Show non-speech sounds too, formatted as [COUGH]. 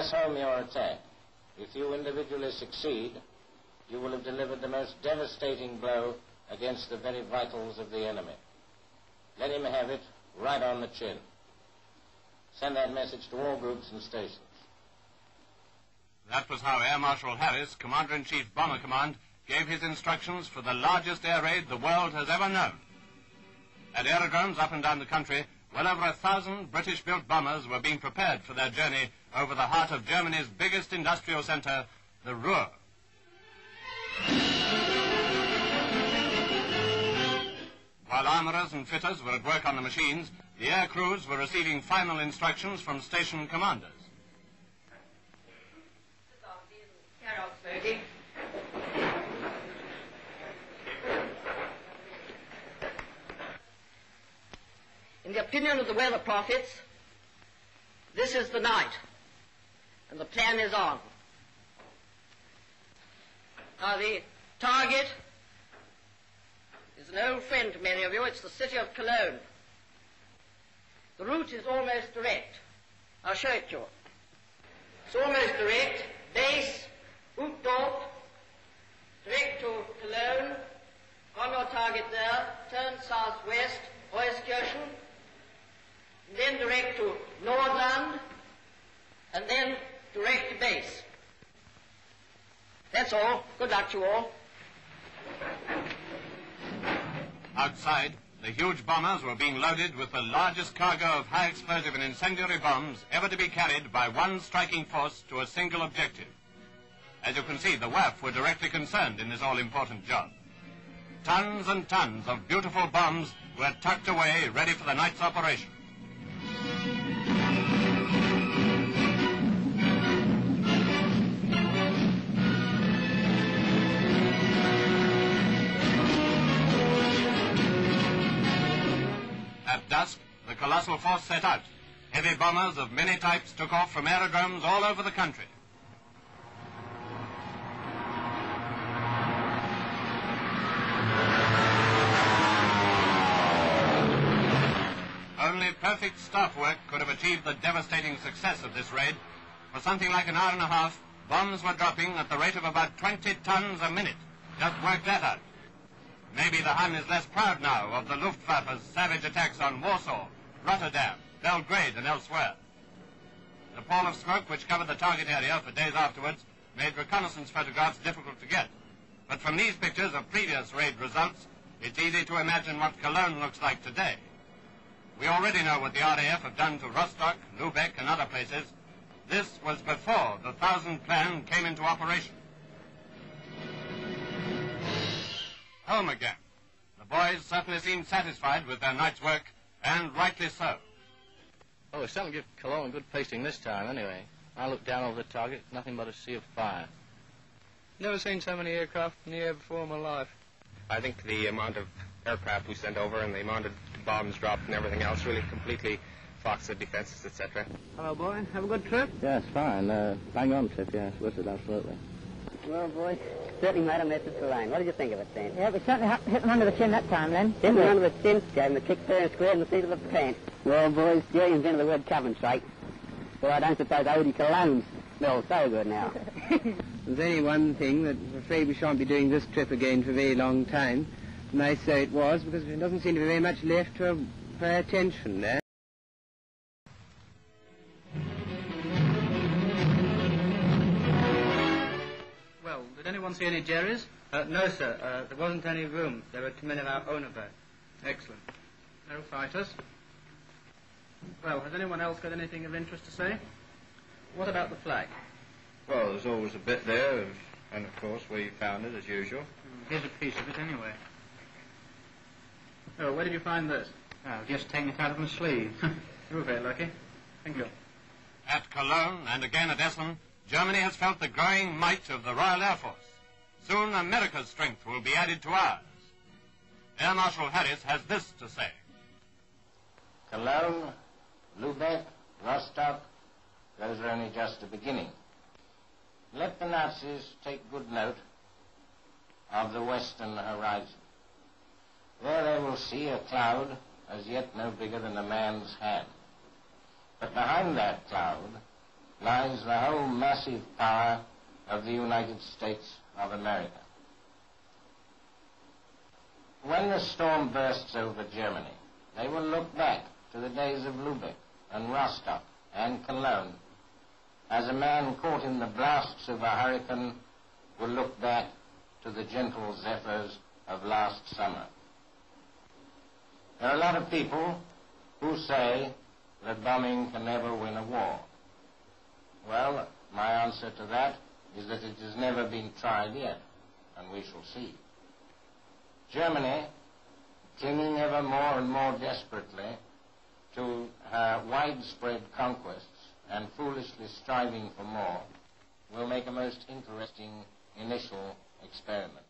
press home your attack. If you individually succeed, you will have delivered the most devastating blow against the very vitals of the enemy. Let him have it right on the chin. Send that message to all groups and stations. That was how Air Marshal Harris, Commander-in-Chief Bomber Command, gave his instructions for the largest air raid the world has ever known. At aerodromes up and down the country, well over a thousand British-built bombers were being prepared for their journey over the heart of Germany's biggest industrial center, the Ruhr. While armorers and fitters were at work on the machines, the air crews were receiving final instructions from station commanders. The opinion of the weather prophets, this is the night, and the plan is on. Now, the target is an old friend to many of you. It's the city of Cologne. The route is almost direct. I'll show it to you. It's almost direct. Base, Hoofddorp, direct to Cologne. On your target there, turn southwest, Euskirchen, then direct to Nordland, and then direct to base. That's all. Good luck to you all. Outside, the huge bombers were being loaded with the largest cargo of high explosive and incendiary bombs ever to be carried by one striking force to a single objective. As you can see, the WAAF were directly concerned in this all-important job. Tons and tons of beautiful bombs were tucked away, ready for the night's operation. Dusk, the colossal force set out. Heavy bombers of many types took off from aerodromes all over the country. Only perfect staff work could have achieved the devastating success of this raid. For something like an hour and a half, bombs were dropping at the rate of about 20 tons a minute. Just work that out. Maybe the Hun is less proud now of the Luftwaffe's savage attacks on Warsaw, Rotterdam, Belgrade, and elsewhere. The pall of smoke which covered the target area for days afterwards made reconnaissance photographs difficult to get. But from these pictures of previous raid results, it's easy to imagine what Cologne looks like today. We already know what the RAF have done to Rostock, Lubeck, and other places. This was before the Thousand Plan came into operation. Home again. The boys certainly seem satisfied with their night's work, and rightly so. Oh, we certainly give Cologne a good pasting this time, anyway. I looked down over the target, nothing but a sea of fire. Never seen so many aircraft in the air before in my life. I think the amount of aircraft we sent over and the amount of bombs dropped and everything else really completely foxed the defenses, etc. Hello, boy. Have a good trip? Yes, fine. Uh, bang on trip, yes. Was it, absolutely. Well, boys, certainly might have missed it the line. What did you think of it, Saint? Yeah, we certainly hit hit them under the chin that time, then. Hit him under the chin, gave him a kick fair and square in the seat of the pants. Well, boys, Julian's into the word cabin strike. Well, I don't suppose eau de Cologne's smells so good now. [LAUGHS] There's only one thing that I'm afraid we shan't be doing this trip again for a very long time. Nice though it was, because there doesn't seem to be very much left to pay attention there. Anyone see any Jerry's? Uh, no, sir. Uh, there wasn't any room. There were too many of our own about. Excellent. No fighters. Well, has anyone else got anything of interest to say? What about the flak? Well, there's always a bit there, and of course we found it as usual. Here's a piece of it anyway. Oh, where did you find this? Oh, just taking it out of my sleeve. [LAUGHS] you were very lucky. Thank you. At Cologne and again at Essen, Germany has felt the growing might of the Royal Air Force. Soon America's strength will be added to ours. Air Marshal Harris has this to say. Cologne, Lubeck, Rostock, those are only just the beginning. Let the Nazis take good note of the western horizon. There they will see a cloud as yet no bigger than a man's hand. But behind that cloud lies the whole massive power of the United States of America. When the storm bursts over Germany, they will look back to the days of Lubeck and Rostock and Cologne as a man caught in the blasts of a hurricane will look back to the gentle zephyrs of last summer. There are a lot of people who say that bombing can never win a war. Well, my answer to that is that it has never been tried yet, and we shall see. Germany, clinging ever more and more desperately to her widespread conquests and foolishly striving for more, will make a most interesting initial experiment.